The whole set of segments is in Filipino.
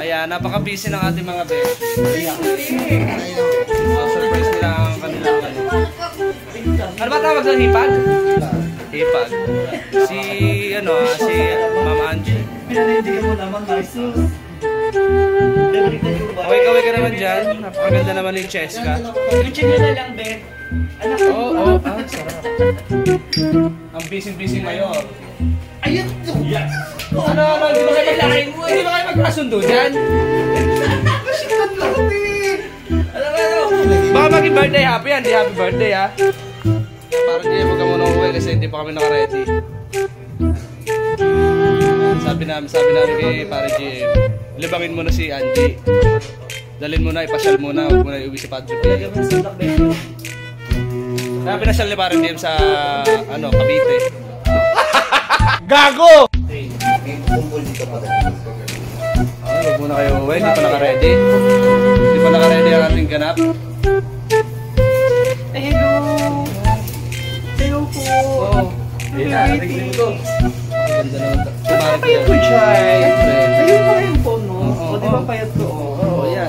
Ayan, napaka-busy ng ating mga best. Oh, surprise nila ang kanila. Ano. ano ba tawag doon? Hipag? Hipag. Si, ano, ah, si Mama Angie. Pinanindigan mo naman, Jesus. Okay, kaway ka naman dyan. Napakaganda naman ni Cheska. Yung chinila lang, Beth. Anak ko. Oo, oh, oh. ah, sarap. Ang busy-busy mayor. Ayun! Yes! Ano, ano, di ba kayo magkakain mo? Hindi ba kayo magkasundo dyan? Sikat lang, eh! Ano, ano? Baka maging birthday happy yan, di happy birthday ha. Parang di mo ka muna uwi kasi hindi pa kami naka-ready. Sabi namin, sabi namin kay Pare GM, libangin mo na si Angie. Dalhin mo na, ipasyal mo na, huwag mo na iuwi si Padre P. Mo. Kaya pinasyal ni Pare GM sa, ano, Cavite. Gago! Ay, huwag muna kayo uwi, hindi pa naka-ready. Hindi pa naka-ready ang ating ganap. Hello! Hello po! Oo. Hindi na, narinig ko. Ganda naman. Ko Payat ko. Chay. Ayun pa yung phone, O, di ba oo. payat ko? Oo, yan.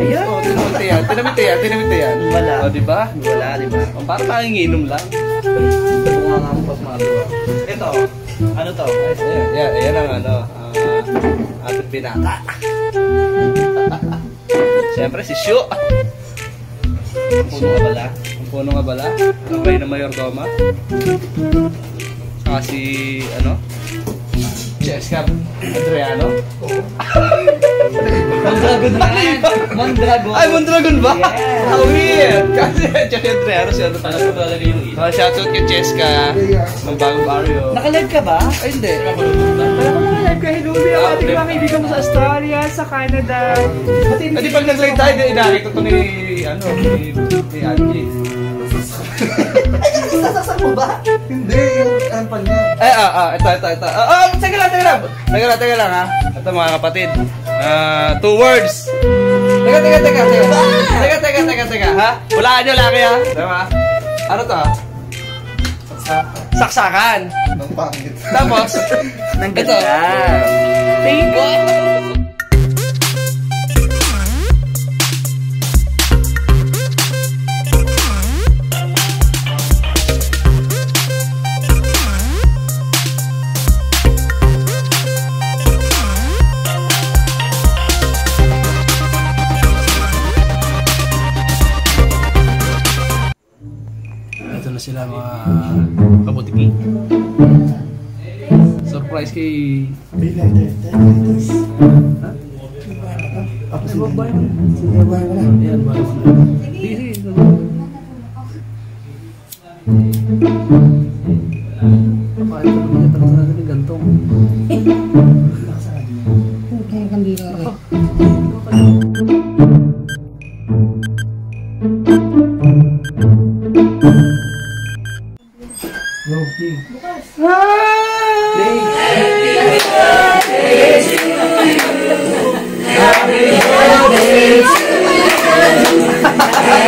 Ayan. Oh, tinamit yan. Tinamit yan. Tinamit yan. Wala. O, di ba? Wala, di ba? O, parang nanginginom lang. Bunga nga mo magawa. Ito, ano to? Ayan, yan, yan ang ano, ating binata. Siyempre, si Shu. Puno ka pala. Ang puno nga bala. Ang bay na Mayordoma. Saka si, ano, Jessica Adriano. Mondragon na yan! Mondragon! Ay, Mondragon ba? Yes. How weird! Kasi Jessica Adriano siya. Ano ba talaga yung ito? Uh, shoutout kay Cheska ng bagong barrio. Nakalive ka ba? Ay, hindi. Wala ko nakalive ka. Hello, Bea. Ah, Ating mga kaibigan mo sa Australia, sa Canada. Pati Hindi pag nag-live tayo, di inakita to ni, ano, ni, ni Angie. Sasasal mo ba? Hindi, yung kampanya niya. Ay, ah, ah, ito, ito, ito. Ah, ah, teka lang, teka lang. Teka lang, teka lang, ha. Ito, mga kapatid. Ah, two words. Teka, teka, teka, teka. Teka, teka, teka, teka, ha? Walaan nyo laki, ha? Diba? Ano to, ha? Saksakan. Ng pangit. Tapos, Nang ito. Thank you. Na sila mga kabutiki. Surprise kay... Ayan, ba? Di, di. Bakit ito naman yung talaga natin yung gantong? Happy birthday namin, ha?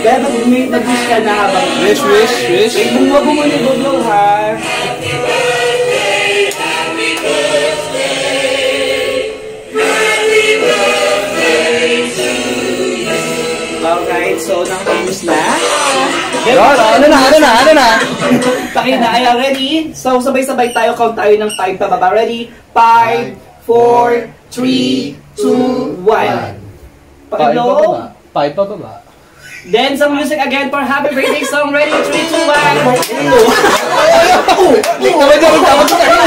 Kaya mag- mag-wish ka na habang Wish, wish, wish. Wait, bumuha mo muna yung buglaw ha. Alright, so nakapagos na. Yun, ano na, ano na, ano na? Takin na, ay ready? So sabay-sabay tayo, count tayo ng 5 pababa. Ready? 5, 4, 3, 2, 1. Pakilo. Five pa ba ba? Then some music again for happy birthday song. Ready? 3, 2, 1. Hindi naman ako dapat sa kanya.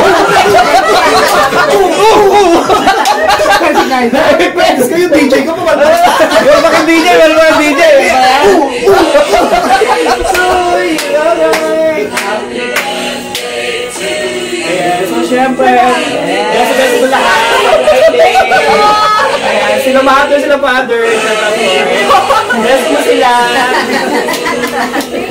Friends kayo, DJ pa ba? Yung DJ, wala ba DJ? So syempre, ayan, sa best Sila mother, sila father. Bless mo sila.